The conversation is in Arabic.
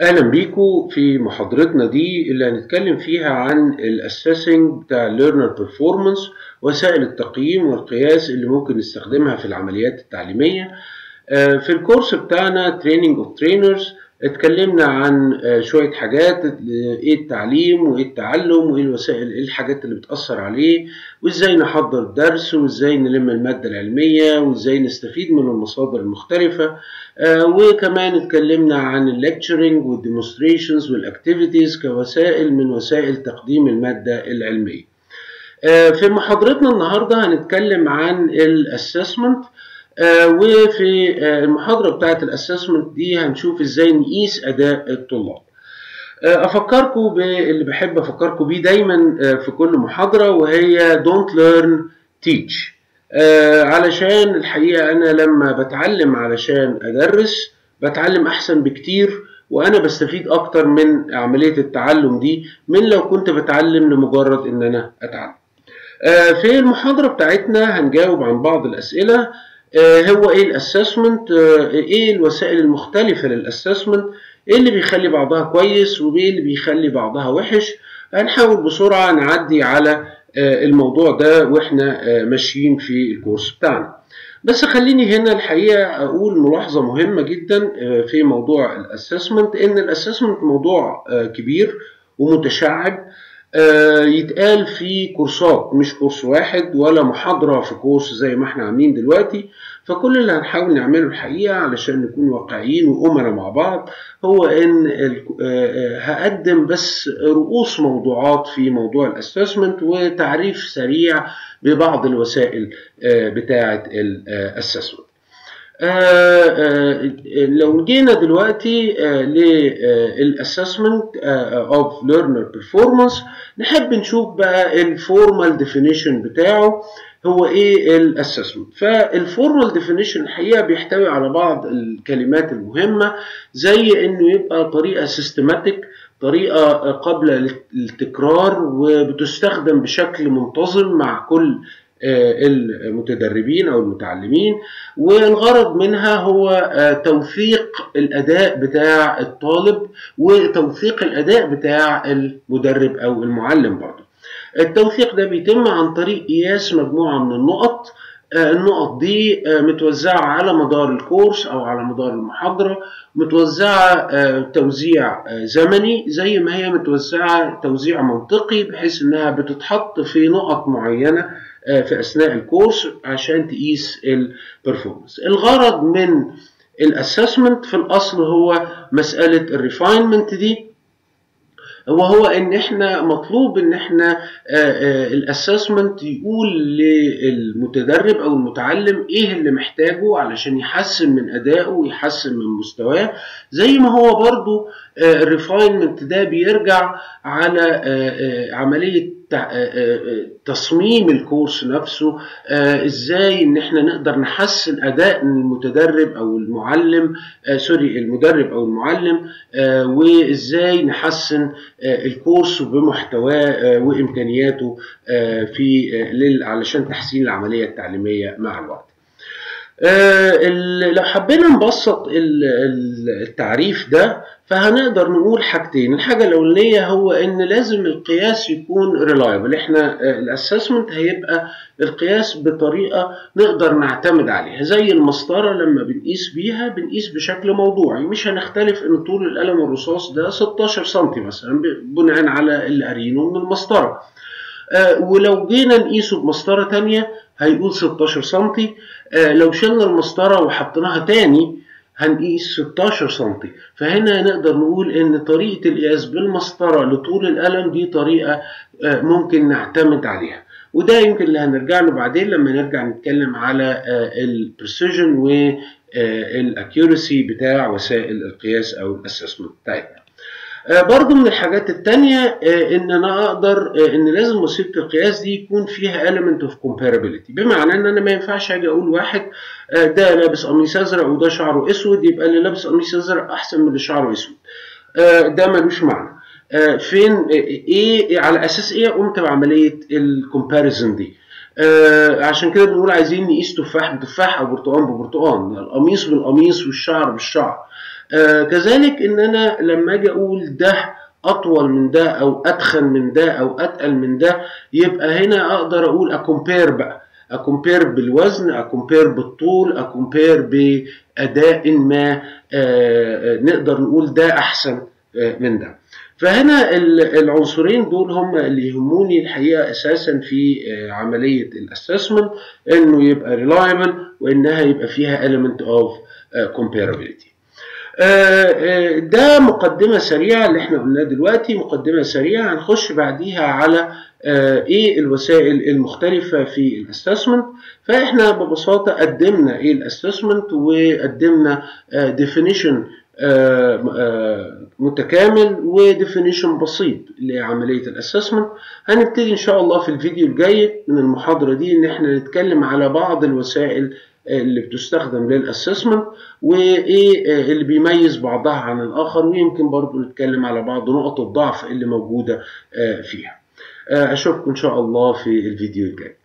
أهلا بيكم في محاضرتنا دي اللي هنتكلم فيها عن ال assessing بتاع ال learner performance وسائل التقييم والقياس اللي ممكن نستخدمها في العمليات التعليمية. في الكورس بتاعنا training of trainers اتكلمنا عن شوية حاجات إيه التعليم وايه التعلم وايه الوسائل إيه الحاجات اللي بتأثر عليه وازاي نحضر الدرس وازاي نلم المادة العلمية وازاي نستفيد من المصادر المختلفة. وكمان اتكلمنا عن ال lecturing وال demonstrations وال activities كوسائل من وسائل تقديم المادة العلمية. في محاضرتنا النهارده هنتكلم عن ال assessment وفي المحاضرة بتاعة ال assessment دي هنشوف إزاي نقيس أداء الطلاب. أفكركم باللي بحب أفكركم بيه دايما في كل محاضرة وهي don't learn teach. علشان الحقيقة أنا لما بتعلم علشان أدرس بتعلم أحسن بكتير وأنا بستفيد أكتر من عملية التعلم دي من لو كنت بتعلم لمجرد إن أنا أتعلم. في المحاضرة بتاعتنا هنجاوب عن بعض الأسئلة. هو إيه الأسسمنت؟ إيه الوسائل المختلفة للأسسمنت؟ إيه اللي بيخلي بعضها كويس وإيه اللي بيخلي بعضها وحش؟ هنحاول بسرعة نعدي على الموضوع ده وإحنا ماشيين في الكورس بتاعنا. بس خليني هنا الحقيقة أقول ملاحظة مهمة جدا في موضوع الأسسمنت إن الأسسمنت موضوع كبير ومتشعب. يتقال في كورسات مش كورس واحد ولا محاضرة في كورس زي ما إحنا عاملين دلوقتي. فكل اللي هنحاول نعمله الحقيقة علشان نكون واقعيين وأمنا مع بعض هو إن هقدم بس رؤوس موضوعات في موضوع ال assessment وتعريف سريع ببعض الوسائل بتاعة ال assessment آه آه لو جينا دلوقتي آه لل assessment of learner performance نحب نشوف بقى ال formal definition بتاعه هو إيه ال assessment فال formal definition الحقيقة بيحتوي على بعض الكلمات المهمة زي إنه يبقى طريقة سيستماتيك طريقة قابلة للتكرار وبتستخدم بشكل منتظم مع كل المتدربين أو المتعلمين والغرض منها هو توثيق الأداء بتاع الطالب وتوثيق الأداء بتاع المدرب أو المعلم برضه. التوثيق ده بيتم عن طريق قياس مجموعة من النقط النقط دي متوزعة على مدار الكورس أو على مدار المحاضرة متوزعة توزيع زمني زي ما هي متوزعة توزيع منطقي بحيث إنها بتتحط في نقط معينة في أثناء الكورس عشان تقيس ال performance الغرض من ال assessment في الأصل هو مسألة ال refinement دي. وهو إن إحنا مطلوب إن إحنا ال assessment يقول للمتدرب أو المتعلم إيه اللي محتاجه علشان يحسن من أدائه ويحسن من مستواه. زي ما هو برضو ال refinement ده بيرجع على عملية تصميم الكورس نفسه إزاي إن إحنا نقدر نحسن أداء المتدرب أو المعلم sorry المدرب أو المعلم وإزاي نحسن الكورس بمحتواه وإمكانياته في علشان تحسين العملية التعليمية مع الوقت. لو حبينا نبسط التعريف ده فهنقدر نقول حاجتين. الحاجة الأولانية هو إن لازم القياس يكون ريلايبل إحنا الأسسمنت هيبقى القياس بطريقة نقدر نعتمد عليها. زي المسطرة لما بنقيس بيها بنقيس بشكل موضوعي. مش هنختلف إن طول القلم الرصاص ده 16 سم مثلا بناء على اللي من المسطرة. ولو جينا نقيسه بمسطرة تانية هيقول 16 سم لو شلنا المسطرة وحطيناها تاني هنقيس 16 سم فهنا نقدر نقول إن طريقة القياس بالمسطرة لطول القلم دي طريقة ممكن نعتمد عليها. وده يمكن اللي هنرجع له بعدين لما نرجع نتكلم على ال precision وال accuracy بتاع وسائل القياس أو ال assessment بتاعتنا. برضو من الحاجات التانية إن أنا أقدر إن لازم وسيلة القياس دي يكون فيها element of comparability. بمعنى إن أنا ما ينفعش أجي أقول واحد ده لابس قميص أزرق وده شعره أسود يبقى اللي لابس قميص أزرق أحسن من اللي شعره أسود. ده ملوش معنى. فين إيه على أساس إيه قمت بعمليه الكومباريزن دي؟ آه عشان كده بنقول عايزين نقيس تفاح بتفاح أو برتقان ببرتقان القميص بالقميص والشعر بالشعر. آه كذلك إن أنا لما أجي أقول ده أطول من ده أو أتخن من ده أو أتقل من ده يبقى هنا أقدر أقول اكومبير بقى اكومبير بالوزن اكومبير بالطول اكومبير بأداء ما آه نقدر نقول ده أحسن آه من ده فهنا العنصرين دول هم اللي يهموني الحقيقة أساسا في عملية ال assessment إنه يبقى reliable وإنها يبقى فيها element of comparability. ده مقدمة سريعة اللي إحنا قلناه دلوقتي مقدمة سريعة هنخش بعديها على إيه الوسائل المختلفة في ال assessment فإحنا ببساطة قدمنا إيه ال assessment وقدمنا definition متكامل و definition بسيط لعملية ال assessment هنبتدي إن شاء الله في الفيديو الجاي من المحاضرة دي إن إحنا نتكلم على بعض الوسائل اللي بتستخدم للاسسمنت وإيه اللي بيميز بعضها عن الآخر ويمكن برضو نتكلم على بعض نقط الضعف اللي موجودة فيها. أشوفكم إن شاء الله في الفيديو الجاي.